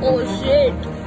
Oh shit!